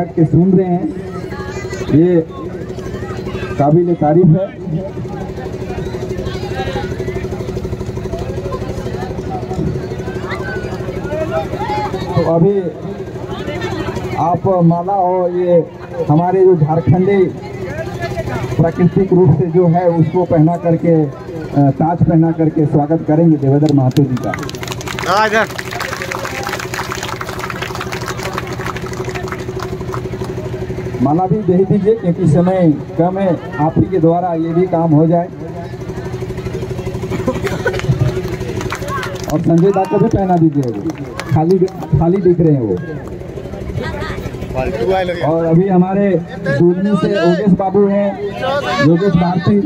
बैठ के सुन रहे हैं। ये काबिल तारीफ़ है। तो अभी आप माला और ये हमारे जो झारखंडी प्राकृतिक रूप से जो है, उसको पहना करके ताज पहना करके स्वागत करेंगे देवेंद्र महतो जी का। माला भी दे दीजिए, क्योंकि समय कम है। आप ही के द्वारा ये भी काम हो जाए। और संजय दा को भी पहना दीजिए। वो खाली खाली दिख रहे हैं वो। और अभी हमारे से योगेश बाबू हैं। योगेश भारती।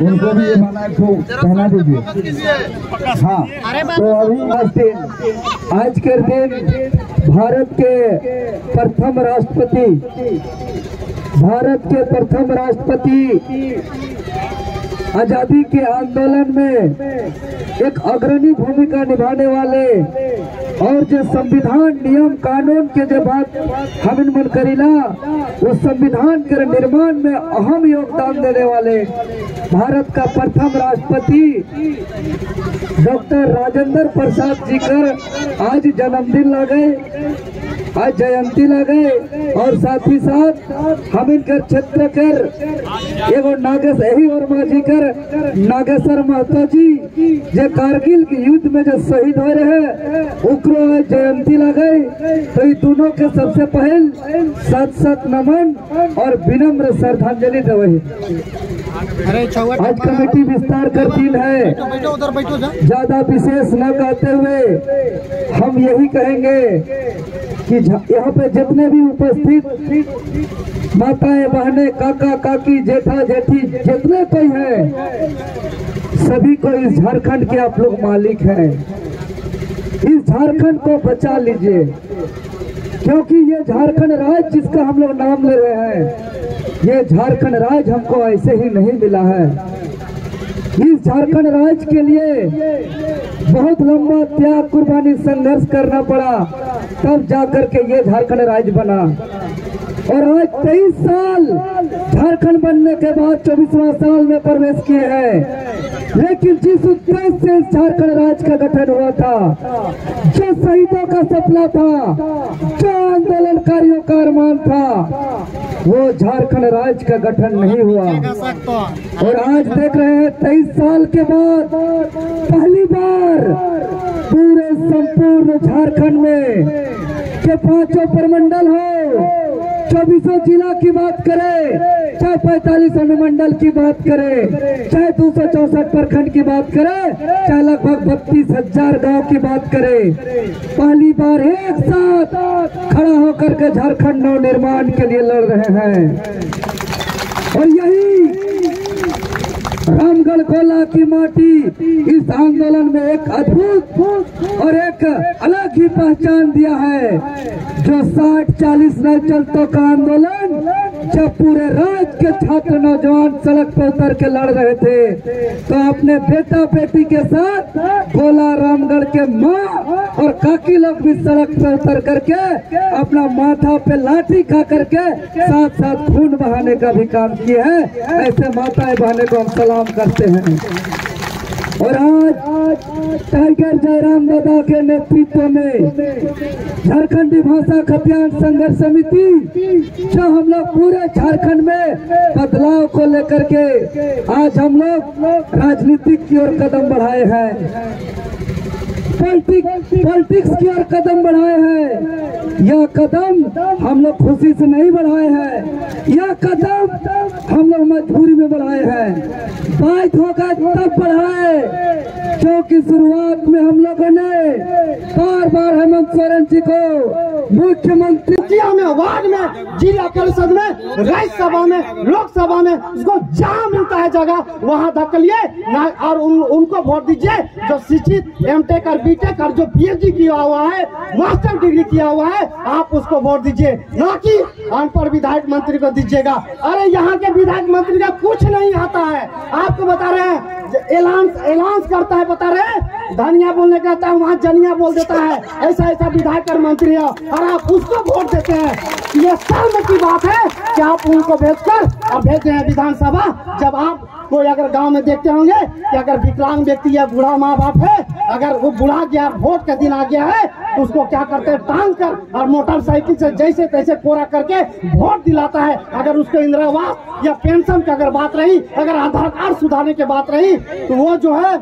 उनको भी ये माला को पहना दीजिए। हाँ तो अभी आज दिन आज के दिन भारत के प्रथम राष्ट्रपति, भारत के प्रथम राष्ट्रपति आज़ादी के आंदोलन में एक अग्रणी भूमिका निभाने वाले और जो संविधान, नियम, कानून के जो बात हम करीला वो संविधान के निर्माण में अहम योगदान देने वाले भारत का प्रथम राष्ट्रपति डॉक्टर राजेंद्र प्रसाद जी कर आज जन्मदिन लगे आज जयंती लगे और साथ ही साथ हम इनकर क्षेत्र कर एगो नागेश यही और जी कर, नागेश्वर महतो जी, जो कारगिल के युद्ध में जो शहीद हो रहे ओकरो आज जयंती लगे। तो ये दोनों के सबसे पहल सत सत नमन और विनम्र श्रद्धांजलि देवे। आज कमेटी विस्तार कर दिन है। ज़्यादा विशेष न कहते हुए हम यही कहेंगे कि यहाँ पे जितने भी उपस्थित माताएँ, बहने, काका, काकी, जेठा, जेठी, जितने कोई है, सभी को इस झारखंड के आप लोग मालिक हैं। इस झारखंड को बचा लीजिए, क्योंकि ये झारखंड राज्य जिसका हम लोग नाम ले रहे हैं, ये झारखंड राज्य हमको ऐसे ही नहीं मिला है। इस झारखंड राज्य के लिए बहुत लंबा त्याग, कुर्बानी, संघर्ष करना पड़ा। तब जाकर के ये झारखंड राज्य बना। और आज तेईस साल झारखंड बनने के बाद चौबीसवा साल में प्रवेश किए हैं। लेकिन जिस उद्देश्य से झारखंड राज्य का गठन हुआ था, जो शहीदों का सपना था, जो आंदोलनकारियों का अरमान था, वो झारखंड राज्य का गठन नहीं हुआ। और आज देख रहे हैं तेईस साल के बाद पहली बार पूरे संपूर्ण झारखंड में के पाँचों प्रमंडल हो, चौबीसों जिला की बात करें, चाहे पैतालीस अनुमंडल की बात करें, चाहे दो सौ चौसठ प्रखंड की बात करें, चाहे लगभग बत्तीस हज़ार गाँव की बात करें, पहली बार एक साथ खड़ा होकर के झारखंड नव निर्माण के लिए लड़ रहे हैं। और यही रामगढ़ गोला की माटी। इस आंदोलन में एक अद्भुत और एक अलग ही पहचान दिया है, जो 60-40 नहीं चलतों का आंदोलन जब पूरे राज्य के छात्र नौजवान सड़क पर उतर के लड़ रहे थे तो अपने बेटा बेटी के साथ गोला रामगढ़ के माँ और काकी लोग भी सड़क पर उतर करके अपना माथा पे लाठी खा करके साथ साथ खून बहाने का भी काम किए हैं। ऐसे माताएँ बहने को हम सलाम करते हैं। और आज टाइगर जयराम दादा के नेतृत्व में झारखंडी भाषा खतियान संघर्ष समिति जो हम लोग पूरे झारखंड में बदलाव को लेकर के आज हम लोग राजनीतिक की ओर कदम बढ़ाए हैं। पॉलिटिक्स पॉलिटिक्स की ओर कदम बढ़ाए हैं। यह कदम हम लोग खुशी से नहीं बढ़ाए हैं। यह कदम हम लोग मजबूरी में बढ़ाए हैं। बात होगा तब बढ़ाए। क्योंकि शुरुआत में हम लोगों ने बार बार हेमंत सोरेन जी को मुख्यमंत्री जिला में वार्ड में जिला परिषद में राज्य सभा में लोकसभा में उसको जहाँ मिलता है जगह वहाँ धकलिए और उन, उनको वोट दीजिए जो शिक्षित एम टेक और बी टेक और जो पीएचडी किया हुआ है मास्टर डिग्री किया हुआ है, आप उसको वोट दीजिए। ना कि अनपढ़ विधायक मंत्री को दीजिएगा। अरे, यहाँ के विधायक मंत्री का कुछ नहीं आता है। आपको बता रहे हैं ऐलान ऐलान करता है, बता रहे धनिया बोलने कहता है वहाँ जनिया बोल देता है, ऐसा ऐसा विधायक और मंत्री है। और आप उसको वोट देते हैं। ये शर्म की बात है कि आप उनको भेजकर, और भेज रहे हैं विधानसभा, जब आप कोई अगर गाँव में देखते होंगे कि अगर विकलांग व्यक्ति या बूढ़ा माँ बाप है, अगर वो बुढ़ा गया वोट का दिन आ गया है तो उसको क्या करते हैं? टांग कर और मोटरसाइकिल से जैसे तैसे कोरा करके वोट दिलाता है। अगर उसको इंदिरा आवास या पेंशन की अगर बात रही, अगर आधार कार्ड सुधारने की बात रही तो वो जो है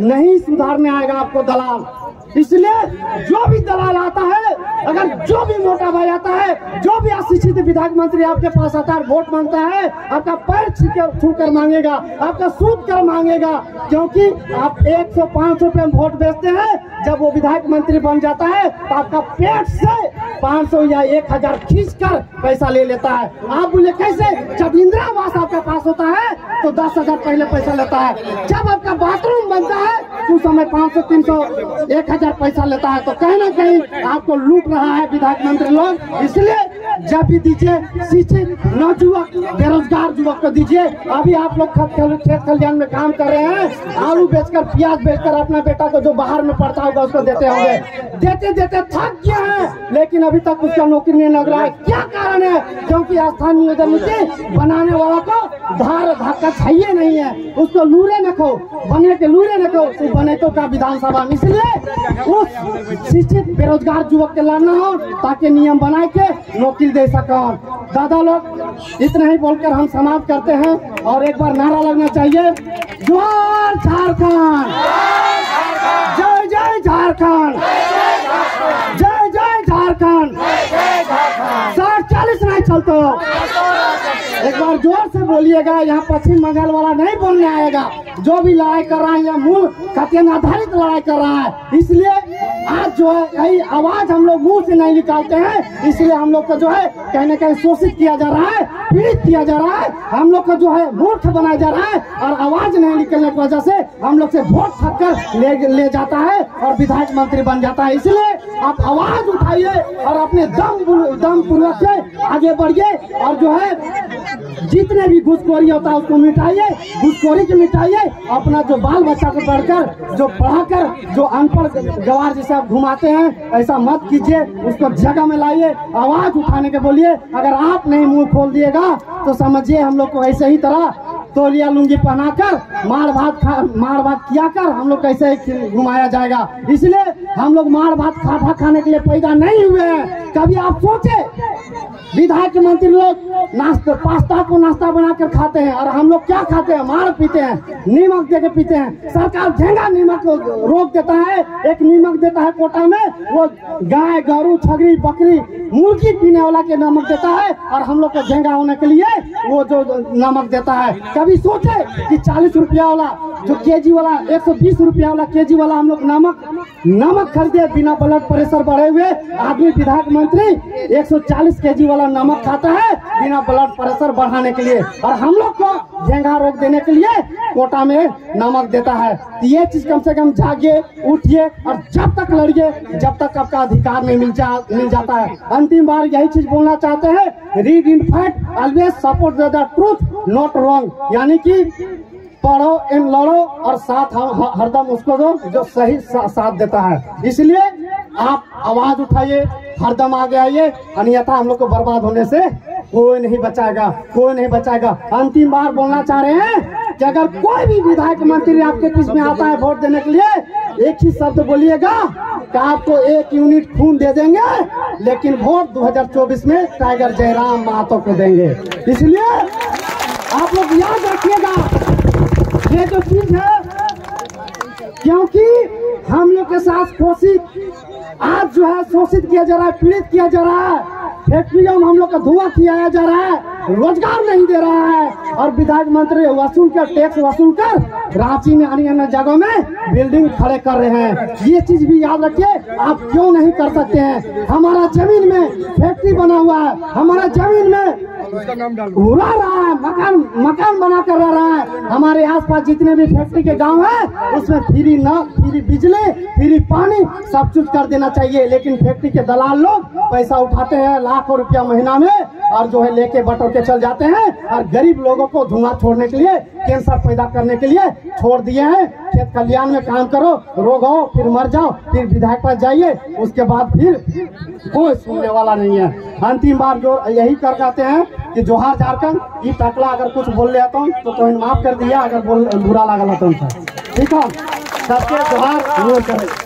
नहीं सुधारने आएगा आपको दलाल। इसलिए जो भी दलाल आता है, अगर जो भी मोटा भाई आता है, जो भी अशिक्षित विधायक मंत्री आपके पास आता है वोट माँगता है, आपका पैर छूकर छू कर मांगेगा, आपका सूद कर मांगेगा, क्योंकि आप 100 500 रुपए में वोट बेचते हैं, जब वो विधायक मंत्री बन जाता है तो आपका पेट से 500 या 1000 खींच कर पैसा ले लेता है। आप बोले, कैसे? जब इंदिरा आवास आपके पास होता है तो दस हज़ार पहले पैसा लेता है। जब आपका बाथरूम बनता है, उस समय पाँच सौ, तीन सौ, एक हज़ार पैसा लेता है। तो कहीं ना कहीं आपको लूट रहा है विधायक मंत्री लोग। इसलिए भी दीजिए शिक्षित नौजुवक बेरोजगार युवक को दीजिए। अभी आप लोग खेत खलिहान में काम कर रहे हैं। आलू बेचकर, प्याज बेचकर अपना बेटा को जो बाहर में पड़ता होगा, उसको देते होंगे। देते देते थक गए हैं, लेकिन अभी तक उसका नौकरी नहीं लग रहा है। क्या कारण है? क्योंकि स्थानीय नियोजन नीति बनाने वाला को धार धक्का चाहिए नहीं है। उसको लूरे न खो बने के लूरे न खो बने तो का विधानसभा में? इसलिए उस शिक्षित, बेरोजगार युवक के लाना हो, ताकि नियम बनाए के नौकरी दे सको। दादा लोग, इतना ही बोलकर हम समाप्त करते हैं और एक बार नारा लगना चाहिए। जोहार झारखंड। जय जय झारखंड। जय जय झारखंड। साठ चालीस नहीं चलते। एक बार ज़ोर से बोलिएगा, यहाँ पश्चिम बंगाल वाला नहीं बोलने आएगा। जो भी लड़ाई कर रहा है, या मूल कथियन आधारित लड़ाई कर रहा है, इसलिए आज जो है, यही आवाज़ हम लोग मुँह से नहीं निकालते हैं, इसलिए हम लोग को जो है कहीं ना कहीं शोषित किया जा रहा है, पीड़ित किया जा रहा है, हम लोग को जो है, मूर्ख बनाया जा रहा है, और आवाज़ नहीं निकलने की वजह से हम लोग से वोट ठग कर ले ले जाता है, और विधायक मंत्री बन जाता है। इसलिए आप आवाज़ उठाइए और अपने दम दम पूर्वक आगे बढ़िए, और जो है जितने भी घुसखोरी होता है, उसको मिटाइए। घुसखोरी की मिटाइए। अपना जो बाल बच्चा को पढ़कर जो पढ़ाकर, जो अनपढ़ गवार जैसे आप घुमाते हैं, ऐसा मत कीजिए। उसको जगह में लाइए। आवाज़ उठाने के बोलिए। अगर आप नहीं मुँह खोल दिएगा तो समझिए हम लोग को ऐसे ही तरह तोलिया लुंगी पहनाकर मार भात मार भात किया कर हम लोग कैसे घुमाया जाएगा? इसलिए हम लोग मार भात खाटा खाने के लिए पैदा नहीं हुए हैं। कभी आप सोचे? विधायक मंत्री लोग नाश्ता, पास्ता को नाश्ता बनाकर खाते हैं और हम लोग क्या खाते हैं? मार पीते हैं, नीमक दे के पीते हैं। सरकार झेंगा नीमक रोक देता है, एक नीमक देता है कोटा में, वो गाय, गरू, छगरी, बकरी मुर्गी पीने वाला के नमक देता है और हम लोग को झेंगा होने के लिए वो जो नमक देता है। कभी सोचे कि चालीस रुपया वाला, जो केजी वाला, एक सौ बीस रुपया वाला केजी वाला हम लोग नमक नमक खरीदे बिना ब्लड प्रेशर बढ़े हुए, आदमी विधायक मंत्री 140 केजी वाला नमक खाता है बिना ब्लड प्रेशर बढ़ाने के लिए। और हम लोग को झेंगा रोक देने के लिए कोटा में नमक देता है। ये चीज़ कम से कम जागिए, उठिए और जब तक लड़िए, जब तक आपका अधिकार नहीं मिल जा, मिल जाता है। अंतिम बार यही चीज़ बोलना चाहते हैं read in fact always support the truth not wrong यानी कि पढ़ो, इन लड़ो और साथ हम हरदम उसको दो, जो सही साथ देता है। इसलिए आप आवाज़ उठाइए हरदम आगे आइए। अन्यथा हम लोग को बर्बाद होने से कोई नहीं बचाएगा, कोई नहीं बचाएगा। अंतिम बार बोलना चाह रहे हैं कि अगर कोई भी विधायक मंत्री आपके बीच में आता है वोट देने के लिए, एक ही शब्द बोलिएगा कि आपको एक यूनिट खून दे देंगे, लेकिन वोट 2024 में टाइगर जयराम महतो को देंगे। इसलिए आप लोग याद रखिएगा, ये जो चीज़ है, क्योंकि हम लोग के साथ शोषित आज जो है शोषित किया जा रहा है, पीड़ित किया जा रहा है। फैक्ट्रियों में हम लोग का धुआँ किया जा रहा है, रोज़गार नहीं दे रहा है। और विधायक मंत्री वसूल कर टैक्स वसूल कर रांची में अन्य अन्य जगहों में बिल्डिंग खड़े कर रहे हैं। ये चीज़ भी याद रखिए, आप क्यों नहीं कर सकते हैं? हमारा ज़मीन में फैक्ट्री बना हुआ है, हमारा ज़मीन में उड़ा रहा है मकान मकान बना कर रह रहा है। हमारे आसपास जितने भी फैक्ट्री के गाँव है उसमें फ्री न फ्री बिजली फ्री पानी सब कुछ कर देना चाहिए। लेकिन फैक्ट्री के दलाल लोग पैसा उठाते हैं लाखों रुपया महीना में और जो है लेके बटो के चल जाते हैं और गरीब लोगों को धुआँ छोड़ने के लिए कैंसर पैदा करने के लिए छोड़ दिए हैं। खेत कल्याण में काम करो रोग हो फिर मर जाओ फिर विधायक पास जाइए उसके बाद फिर कोई सुनने वाला नहीं है। अंतिम बार जो यही कर जाते हैं कि जोहार झारखंड ये टकला अगर कुछ बोल लेता हूँ तो तोहन माफ़ कर दिया, अगर बोल बुरा लागल तो ठीक है? सबके जोहार ज़रूर करें।